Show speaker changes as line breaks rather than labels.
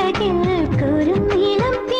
ചിറകിൽ കുരുന്നിലും തീ